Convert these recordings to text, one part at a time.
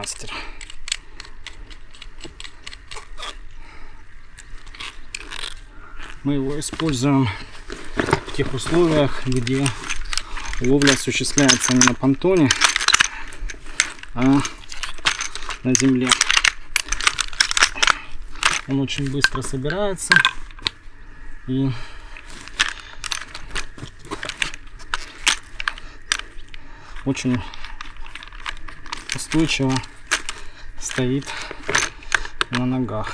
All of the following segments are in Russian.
Рейнджмастер. Мы его используем в тех условиях, где ловля осуществляется не на понтоне, а на земле. Он очень быстро собирается и очень устойчиво стоит на ногах.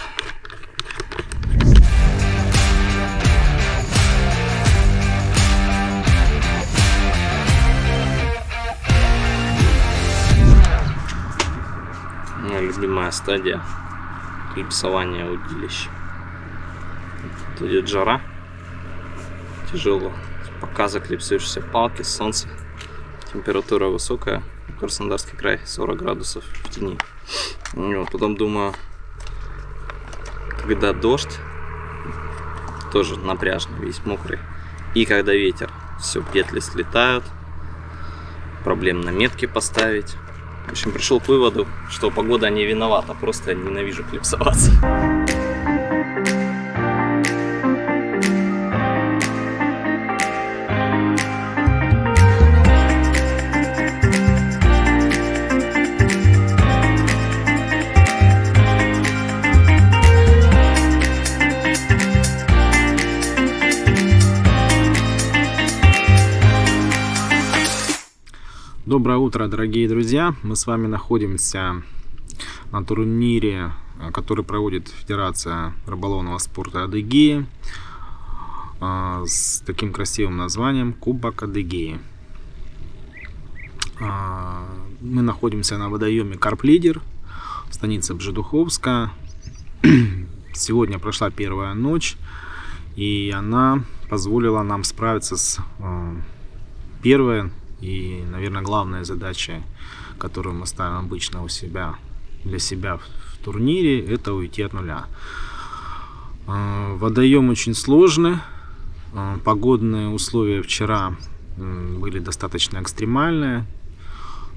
Моя любимая стадия клипсования удилищ. Тут идет жара. Тяжело. Пока заклипсуешься палки, солнце. Температура высокая. Краснодарский край 40 градусов в тени. Ну, вот, потом думаю, когда дождь, тоже напряжный, весь мокрый. И когда ветер, все, петли слетают. Проблем на метки поставить. В общем, пришел к выводу, что погода не виновата, просто ненавижу клипсоваться. Доброе утро, дорогие друзья! Мы с вами находимся на турнире, э, который проводит Федерация рыболовного спорта Адыгеи э, с таким красивым названием Кубок Адыгеи. Э, Мы находимся на водоеме Карп-Лидер, станица Бжедуховска. Сегодня прошла первая ночь, и она позволила нам справиться с первой и, наверное, главная задача, которую мы ставим обычно у себя, для себя в турнире, это уйти от нуля. Водоем очень сложный. Погодные условия вчера были достаточно экстремальные.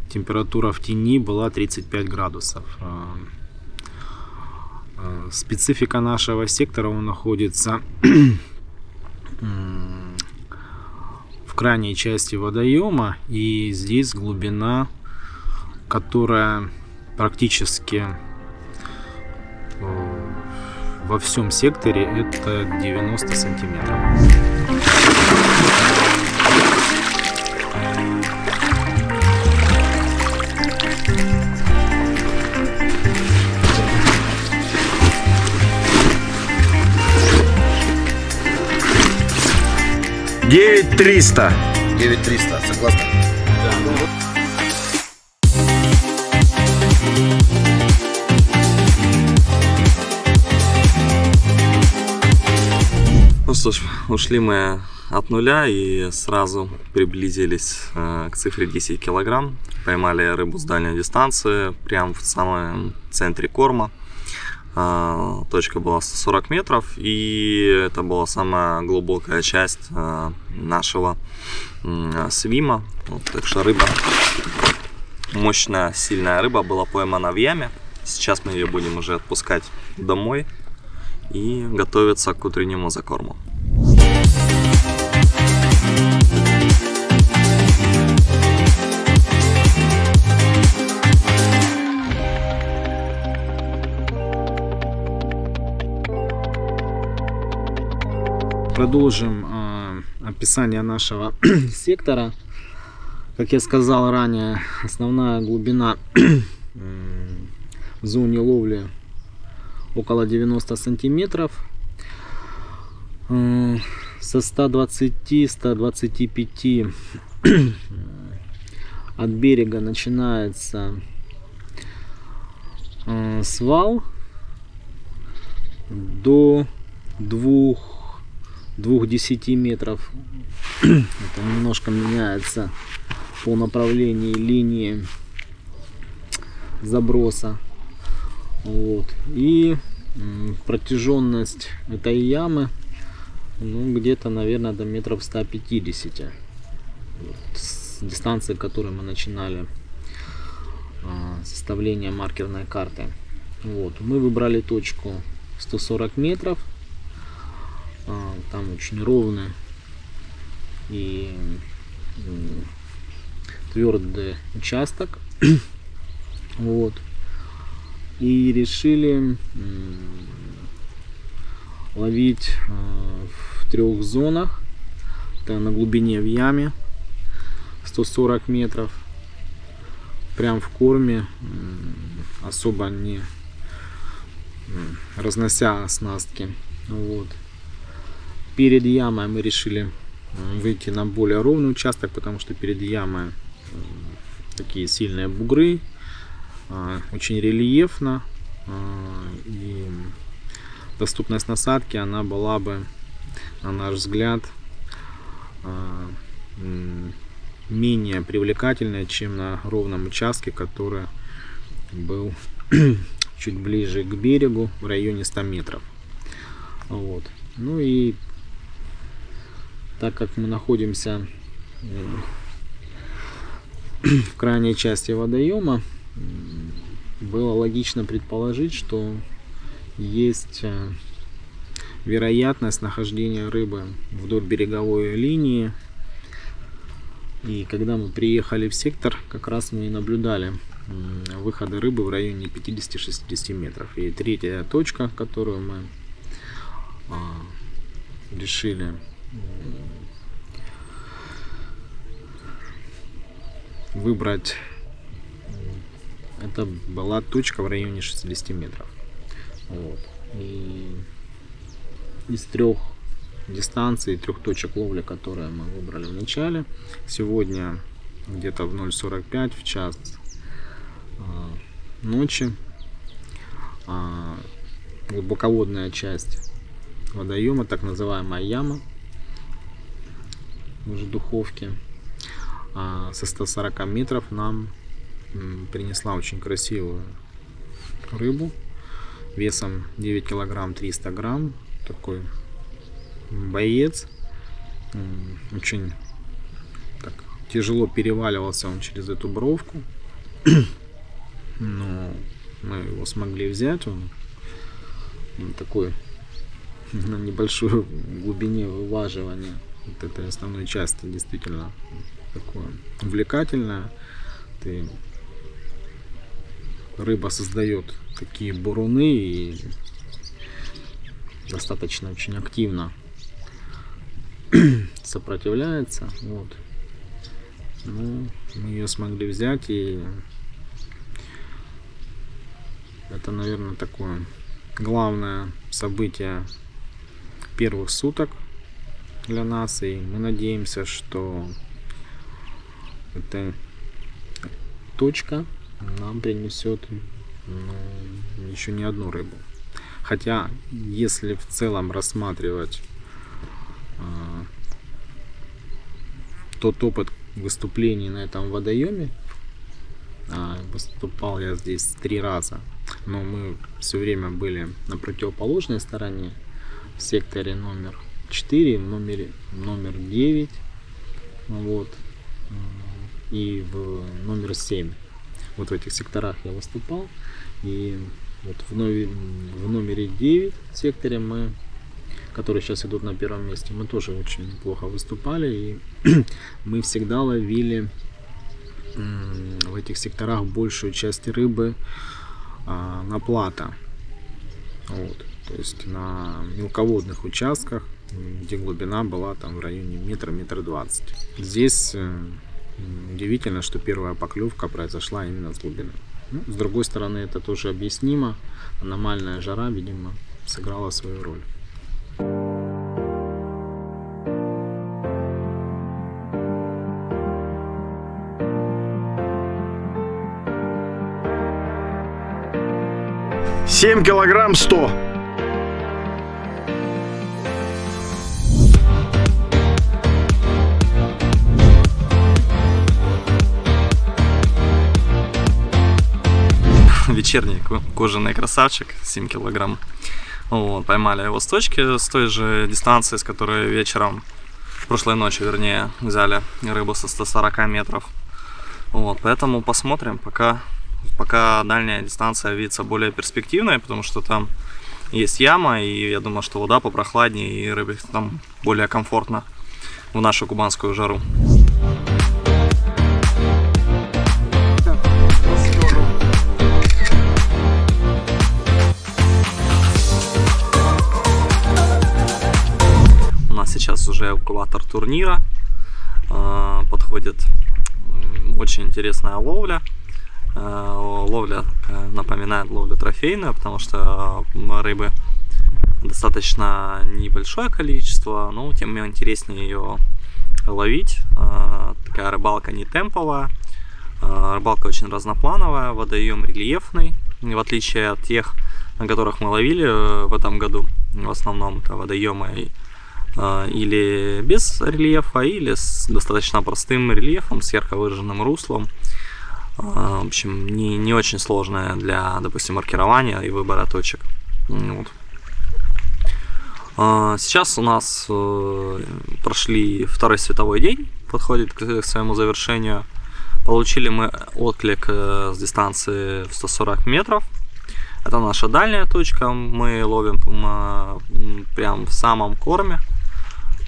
Температура в тени была 35 градусов. Специфика нашего сектора, он находится крайней части водоема и здесь глубина которая практически э, во всем секторе это 90 сантиметров Девять триста. 9300, согласна? Ну что ж, ушли мы от нуля и сразу приблизились э, к цифре 10 килограмм. Поймали рыбу с дальней дистанции, прямо в самом центре корма. Э, точка была 140 метров, и это была самая глубокая часть э, нашего свима. Вот, так что рыба, мощная, сильная рыба была поймана в яме. Сейчас мы ее будем уже отпускать домой и готовиться к утреннему закорму. Продолжим э, описание нашего сектора Как я сказал ранее, основная глубина в зоне ловли около 90 сантиметров. М, Со 120-125 от берега начинается э, свал до двух, двух 10 метров. Это немножко меняется по направлению линии заброса. Вот. И протяженность этой ямы ну, где-то, наверное, до метров 150. Вот, с дистанции, которой мы начинали а, составление маркерной карты. Вот. Мы выбрали точку 140 метров. А, Там очень ровный и твердый участок. Вот. И решили ловить э, в трех зонах. Это на глубине в яме 140 метров. Прям в корме, особо не разнося оснастки. Вот. Перед ямой мы решили выйти на более ровный участок, потому что перед ямой такие сильные бугры, а, очень рельефно а, и доступность насадки она была бы на наш взгляд а, менее привлекательная чем на ровном участке который был чуть ближе к берегу в районе 100 метров. Вот. Ну и так как мы находимся м, в крайней части водоема было логично предположить, что есть э, вероятность нахождения рыбы вдоль береговой линии. И когда мы приехали в сектор, как раз мы и наблюдали выходы рыбы в районе 50-60 метров. И третья точка, которую мы а, решили выбрать это была точка в районе 60 метров. Вот. И из трех дистанций, трех точек ловли, которые мы выбрали в начале, сегодня где-то в 0.45 в час а, ночи а, глубоководная часть водоема, так называемая яма в духовке а, со 140 метров нам принесла очень красивую рыбу весом 9 килограмм 300 грамм. Такой боец. Очень так, тяжело переваливался он через эту бровку. Но мы его смогли взять. Он м, такой на небольшой глубине вываживания вот этой основной части действительно такое увлекательное ты рыба создает такие буруны и достаточно очень активно сопротивляется. Вот. Ну, мы ее смогли взять и это, наверное, такое главное событие первых суток для нас. И мы надеемся, что эта точка нам принесет ну, еще не одну рыбу. Хотя, если в целом рассматривать а, тот опыт выступлений на этом водоеме, а, выступал я здесь три раза, но мы все время были на противоположной стороне, в секторе номер 4, в номере номер 9, вот, и в номер 7 вот в этих секторах я выступал. И вот в, номере, в номере 9 секторе мы, которые сейчас идут на первом месте, мы тоже очень неплохо выступали. И мы всегда ловили в этих секторах большую часть рыбы а, на плата. Вот. То есть на мелководных участках, где глубина была там в районе метра, метра двадцать. Здесь э, Удивительно, что первая поклевка произошла именно с глубины. Ну, с другой стороны, это тоже объяснимо. Аномальная жара, видимо, сыграла свою роль. Семь килограмм сто. Вечерний кожаный красавчик, 7 килограмм. Вот, поймали его с точки, с той же дистанции, с которой вечером, прошлой ночью, вернее, взяли рыбу со 140 метров. Вот, поэтому посмотрим, пока, пока дальняя дистанция видится более перспективной, потому что там есть яма, и я думаю, что вода попрохладнее, и рыбе там более комфортно в нашу кубанскую жару. Сейчас уже экватор турнира. А, подходит очень интересная ловля. А, ловля напоминает ловлю трофейную, потому что рыбы достаточно небольшое количество, но тем интереснее ее ловить. Такая рыбалка не темповая, рыбалка очень разноплановая, водоем рельефный, в отличие от тех, на которых мы ловили э, в этом году. В основном это водоемы или без рельефа, или с достаточно простым рельефом, с ярко выраженным руслом. А, в общем, не, не очень сложная для, допустим, маркирования и выбора точек. Вот. А, сейчас у нас э, прошли второй световой день, подходит к своему завершению. Получили мы отклик э, с дистанции в 140 метров. Это наша дальняя точка. Мы ловим прям в самом корме.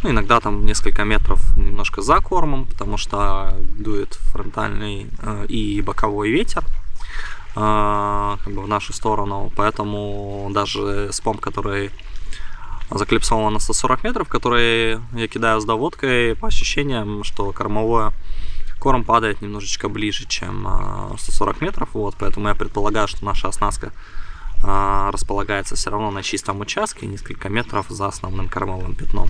Ну, иногда там несколько метров немножко за кормом, потому что дует фронтальный э, и боковой ветер э, как бы в нашу сторону. Поэтому даже спом, который заклипсован на 140 метров, который я кидаю с доводкой, по ощущениям, что кормовое корм падает немножечко ближе, чем 140 э, метров. Вот, поэтому я предполагаю, что наша оснастка э, располагается все равно на чистом участке, несколько метров за основным кормовым пятном.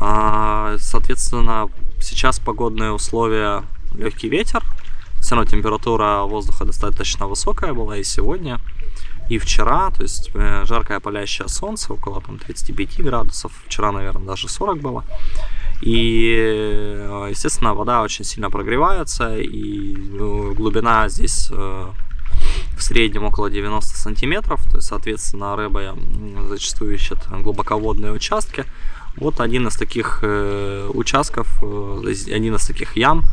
А, соответственно, сейчас погодные условия легкий ветер. Все равно температура воздуха достаточно высокая была и сегодня, и вчера. То есть э, жаркое палящее солнце, около там, 35 градусов. Вчера, наверное, даже 40 было. И, э, естественно, вода очень сильно прогревается, и э, глубина здесь в среднем около 90 сантиметров. То есть, соответственно, рыба зачастую ищет глубоководные участки. Вот один из таких э, участков, э, один из таких ям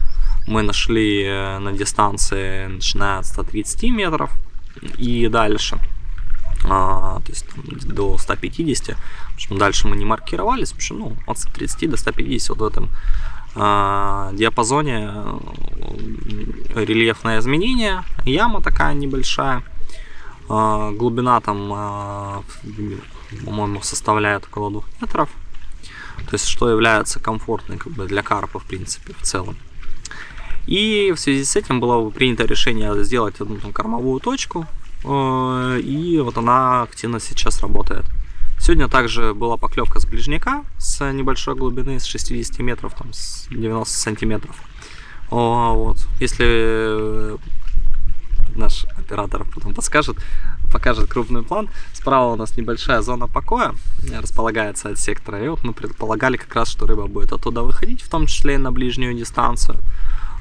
мы нашли э, на дистанции начиная от 130 метров и дальше. А, то есть там, до 150. Почему дальше мы не маркировались, потому что ну, от 130 до 150 вот в этом а, диапазоне рельефное изменение. Яма такая небольшая. А, глубина там, по-моему, составляет около 2 метров. То есть, что является комфортной как бы, для карпа, в принципе, в целом. И в связи с этим было принято решение сделать одну там, кормовую точку. Э, и вот она активно сейчас работает. Сегодня также была поклевка с ближняка с небольшой глубины, с 60 метров, там, с 90 сантиметров. Вот. Если наш оператор потом подскажет, покажет крупный план. Справа у нас небольшая зона покоя, располагается от сектора. И вот мы предполагали как раз, что рыба будет оттуда выходить, в том числе и на ближнюю дистанцию.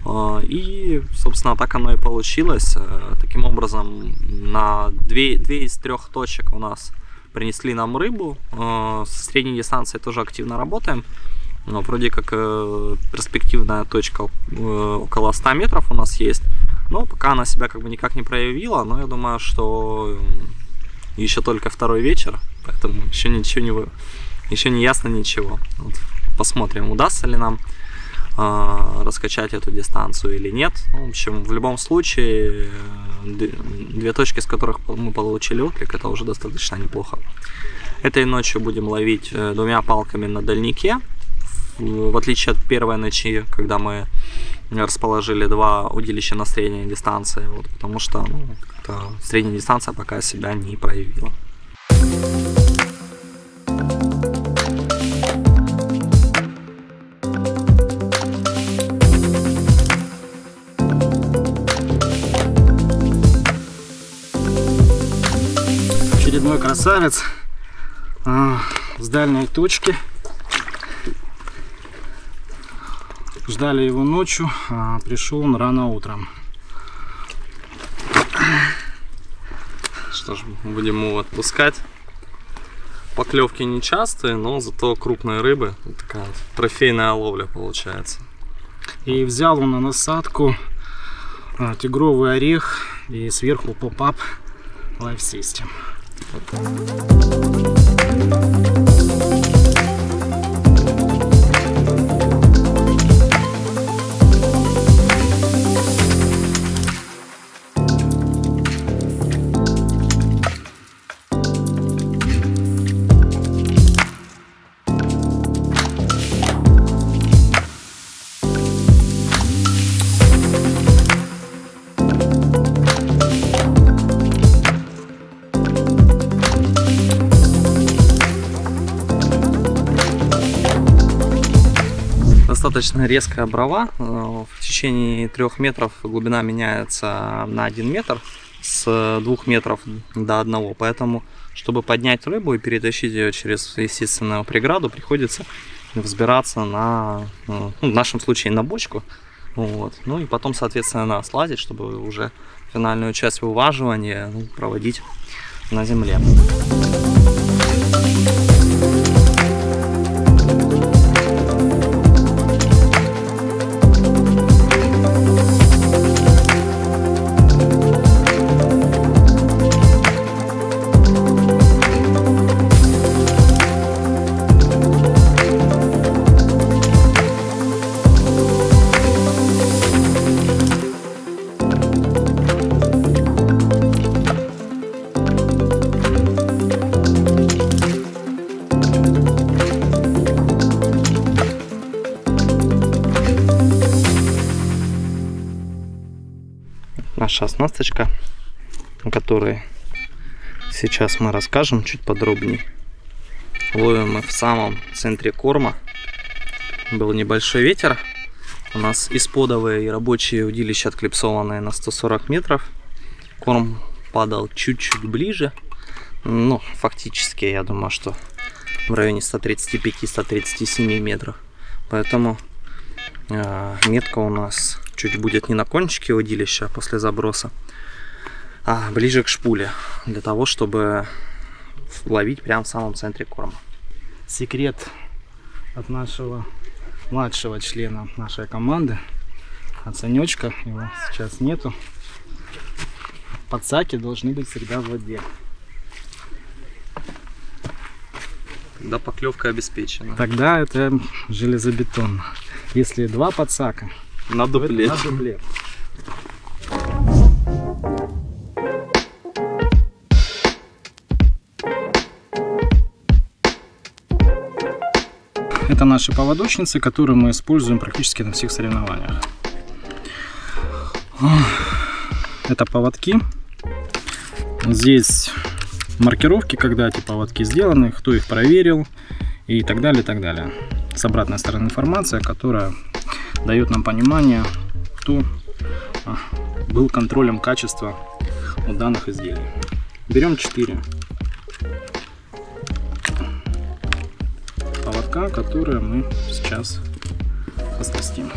А, и, собственно, так оно и получилось. Э, таким образом, на две, две из трех точек у нас принесли нам рыбу. Э, с средней дистанции тоже активно работаем. Но вроде как э, перспективная точка около 100 метров у нас есть. Но пока она себя как бы никак не проявила, но я думаю, что еще только второй вечер, поэтому еще ничего не еще не ясно ничего. Вот посмотрим, удастся ли нам э, раскачать эту дистанцию или нет. Ну, в общем, в любом случае, две точки, с которых мы получили отклик, это уже достаточно неплохо. Этой ночью будем ловить э, двумя палками на дальнике. В отличие от первой ночи, когда мы расположили два удилища на средней дистанции, вот, потому что ну, средняя дистанция пока себя не проявила. Очередной красавец а, с дальней точки. Ждали его ночью, а пришел он рано утром. Что ж, будем его отпускать. Поклевки нечастые, но зато крупные рыбы. Вот Такая вот трофейная ловля получается. И взял он на насадку а, тигровый орех и сверху поп-ап Life System. Достаточно резкая брова. Э, В течение трех метров глубина меняется на один метр с двух метров до одного. Поэтому, чтобы поднять рыбу и перетащить ее через естественную преграду, приходится взбираться на, э, ну, в нашем случае, на бочку. Вот. Ну и потом, соответственно, слазить, чтобы уже финальную часть вываживания ну, проводить на земле. Оснасточка, о которой сейчас мы расскажем чуть подробнее. Ловим мы в самом центре корма. Был небольшой ветер. У нас исподовые и рабочие удилища отклипсованные на 140 метров. Корм падал чуть-чуть ближе. Ну, фактически, я думаю, что в районе 135-137 метров. Поэтому э, метка у нас чуть будет не на кончике удилища после заброса, а ближе к шпуле, для того, чтобы ловить прямо в самом центре корма. Секрет от нашего младшего члена нашей команды, от Санечка, его сейчас нету. Подсаки должны быть всегда в воде. Когда поклевка обеспечена. Тогда это железобетонно. Если два подсака, На дуплет. на дуплет. Это наши поводочницы, которые мы используем практически на всех соревнованиях. Это поводки. Здесь маркировки, когда эти поводки сделаны, кто их проверил и так далее, и так далее. С обратной стороны информация, которая дает нам понимание, кто а, был контролем качества у данных изделий. Берем 4 поводка, которые мы сейчас оснастим.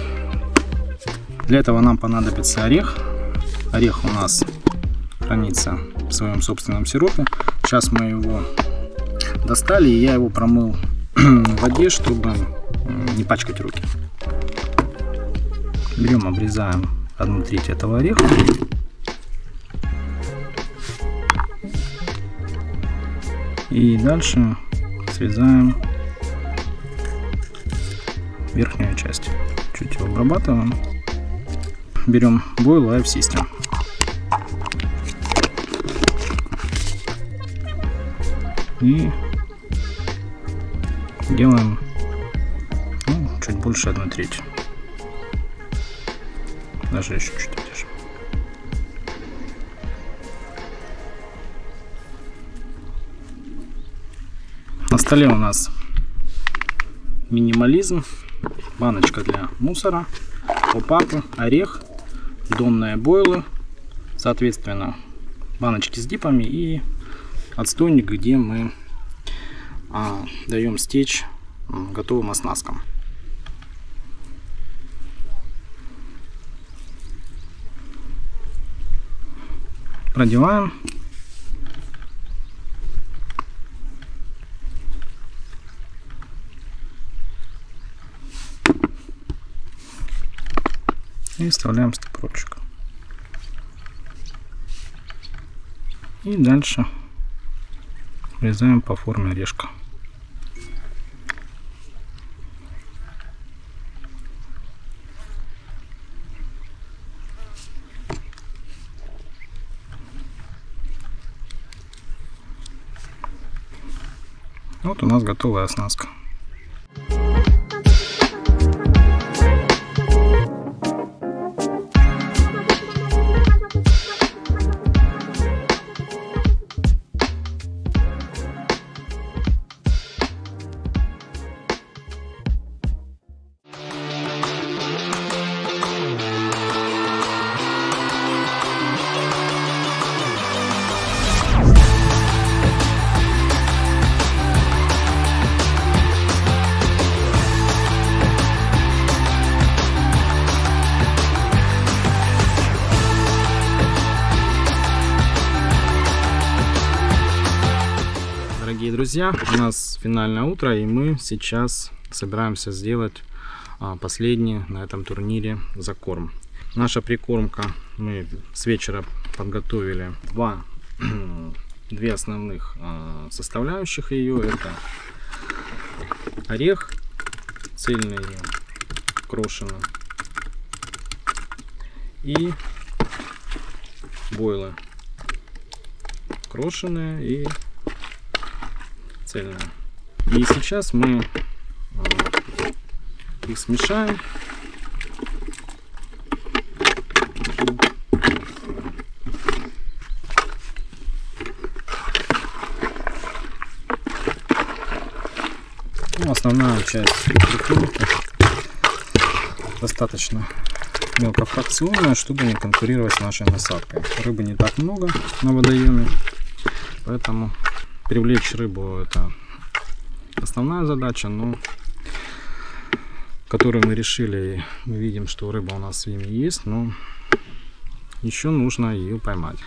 Для этого нам понадобится орех. Орех у нас хранится в своем собственном сиропе. Сейчас мы его достали, и я его промыл в воде, чтобы не пачкать руки. Берем, обрезаем одну треть этого ореха. И дальше срезаем верхнюю часть. Чуть его обрабатываем. Берем Boy Life System. И делаем ну, чуть больше одной трети. Даже еще чуть ближе. На столе у нас минимализм, баночка для мусора, опапы, орех, донные бойлы, соответственно, баночки с дипами и отстойник, где мы а, даем стечь готовым оснасткам. Продеваем. И вставляем стопорчик. И дальше врезаем по форме орешка. Вот у нас готовая оснастка. Друзья, у нас финальное утро, и мы сейчас собираемся сделать а, последний на этом турнире закорм. Наша прикормка, мы с вечера подготовили два, две основных а, составляющих ее. Это орех цельный, крошено и бойлы крошеные и цельная. И сейчас мы их смешаем. Ну, основная часть достаточно мелкофракционная, чтобы не конкурировать с нашей насадкой. Рыбы не так много на водоеме, поэтому привлечь рыбу это основная задача, но которую мы решили. Мы видим, что рыба у нас с ними есть, но еще нужно ее поймать.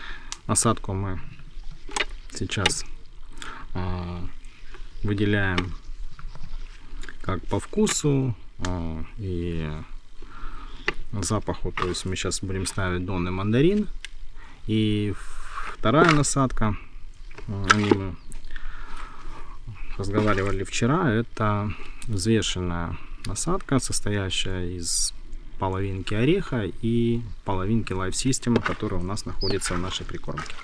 Насадку мы сейчас а, выделяем как по вкусу а, и запаху. То есть мы сейчас будем ставить донный мандарин. И вторая насадка, о ней мы разговаривали вчера, это взвешенная насадка, состоящая из половинки ореха и половинки System, которая у нас находится в нашей прикормке.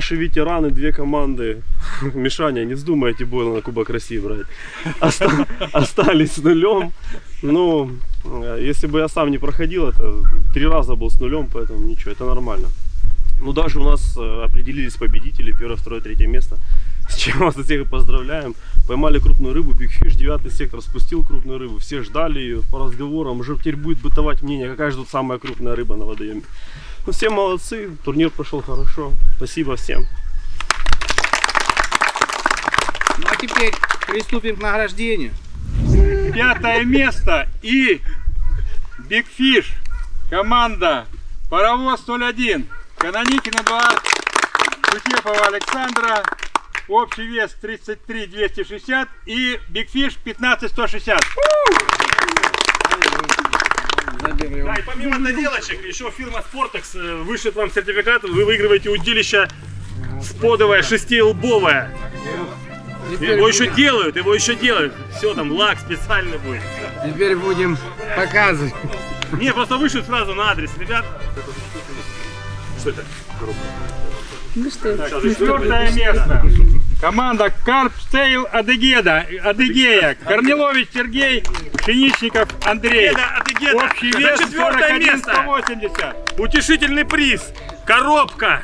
Наши ветераны, две команды, Мишаня, не вздумайте было на Кубок России брать, Оста- остались с нулем. Ну, э, если бы я сам не проходил, это три раза был с нулем, поэтому ничего, это нормально. Ну, даже у нас э, определились победители, первое, второе, третье место. С чем вас всех поздравляем. Поймали крупную рыбу, Big Fish, девятый сектор спустил крупную рыбу. Все ждали ее по разговорам. Уже теперь будет бытовать мнение, какая же тут самая крупная рыба на водоеме. Ну, все молодцы, турнир прошел хорошо. Спасибо всем. Ну а теперь приступим к награждению. Пятое место и Big Fish. Команда Паровоз 01. Каноникина 2. Кутепова Александра. Общий вес 33 260 и Big Fish 15 160. Да, и помимо доделочек, еще фирма Sportex э, вышлет вам сертификат, вы выигрываете удилище сподовое шестилбовое. Его еще делают, его еще делают. Все, там лак специальный будет. Теперь будем показывать. Не, просто вышлют сразу на адрес, ребят. Что это? Четвертое место. Команда Карпстейл Адыгеда. Адыгея. Корнилович Сергей. Пшеничников Андрей. Адыгеда, Адыгеда. Общий За вес четвертое 41 место. 180. Утешительный приз. Коробка.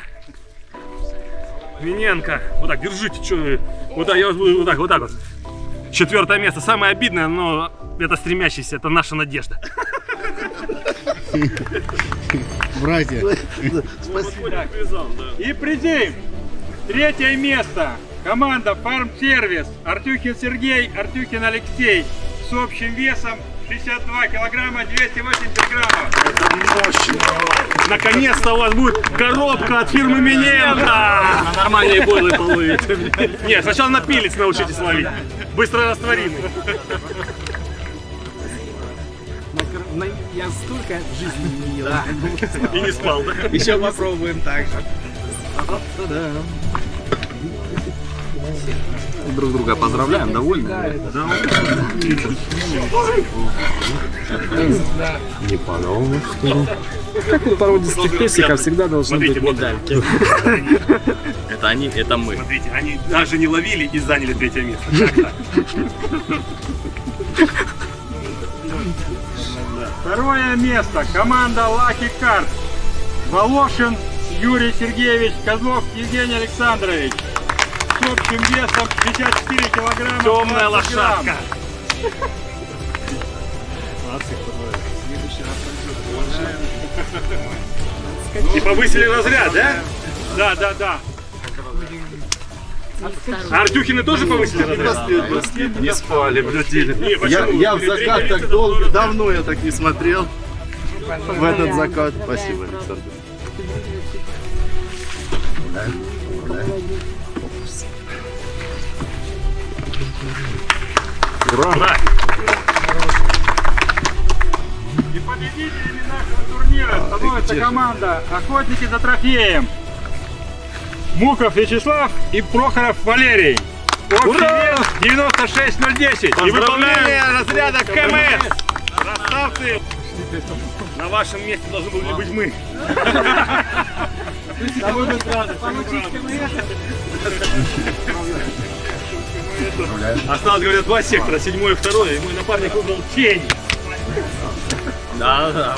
Виненко. Вот так, держите. Что вы? Вот так, я вас буду вот так, вот так вот. Четвертое место. Самое обидное, но это стремящийся, это наша надежда. Братья. И призыв. Третье место. Команда Farm Service. Артюхин Сергей, Артюхин Алексей. С общим весом 62 килограмма 280 граммов. Наконец-то у вас будет коробка от фирмы Миненко. Нормальные бойлы половите. Нет, сначала на пилец научитесь ловить. Быстро растворимый. Я столько жизни не ел. И не спал, да? Еще попробуем так же. Друг друга поздравляем, довольны? Как у породистых песиков всегда должны Смотрите, быть медальки. Это они, это мы. Смотрите, они даже не ловили и заняли третье место. Второе место. Команда Lucky Card. Волошин Юрий Сергеевич, Козлов Евгений Александрович. С общим весом 64 килограмма. Темная 20 грамм. лошадка. И повысили разряд, да? Да, да, да. А Артюхины тоже повысили разряд? Не спали, блюдили. Не, Я, я в закат так долго, давно я так не смотрел. В этот закат. Спасибо, Александр. Ура! И победителями нашего турнира становится команда Охотники за трофеем. Муков Вячеслав и Прохоров Валерий. Общий Ура! вес 96010. И выполнение разряда КМС! Красавцы! На вашем месте должны были быть мы. Осталось, говорят, два сектора, седьмой и второй, и мой напарник выбрал тень. Да, да.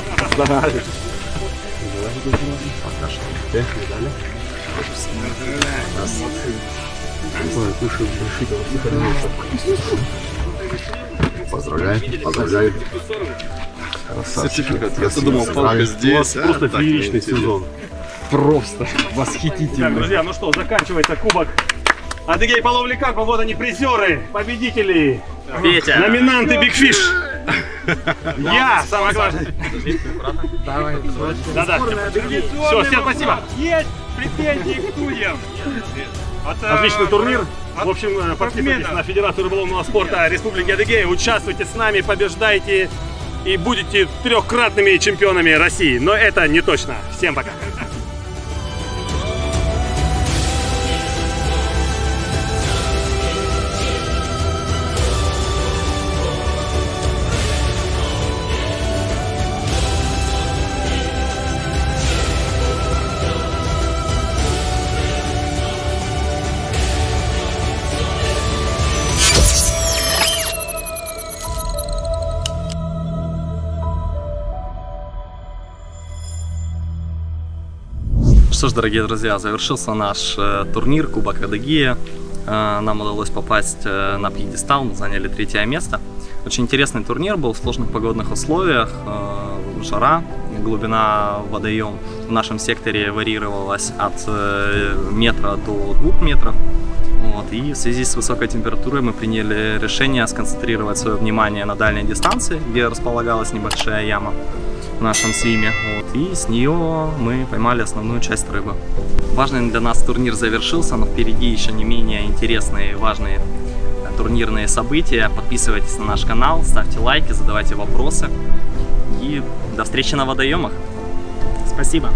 Поздравляю, поздравляю. Сертификат. Я думал, палка здесь. а, Просто так, фееричный сезон. Просто Так, восхитительно. друзья, ну что, заканчивается кубок. Адыгей по ловле карпа, вот они призеры, победители, Петя. номинанты Big Fish. Я, самое главное. Да-да. Все, всем спасибо. Есть претензии к судьям. Э, Отличный турнир. В общем, э, подписывайтесь на Федерацию рыболовного спорта Республики Адыгея, участвуйте с нами, побеждайте и будете трехкратными чемпионами России. Но это не точно. Всем пока. Что ж, дорогие друзья, завершился наш э, турнир Кубок Адыгея. Э, нам удалось попасть э, на пьедестал, мы заняли третье место. Очень интересный турнир был в сложных погодных условиях. Жара, глубина водоем в нашем секторе варьировалась от метра до двух метров. Вот, и в связи с высокой температурой мы приняли решение сконцентрировать свое внимание на дальней дистанции, где располагалась небольшая яма в нашем свиме. Вот, и с нее мы поймали основную часть рыбы. Важный для нас турнир завершился, но впереди еще не менее интересные и важные турнирные события. Подписывайтесь на наш канал, ставьте лайки, задавайте вопросы. И до встречи на водоемах. Спасибо.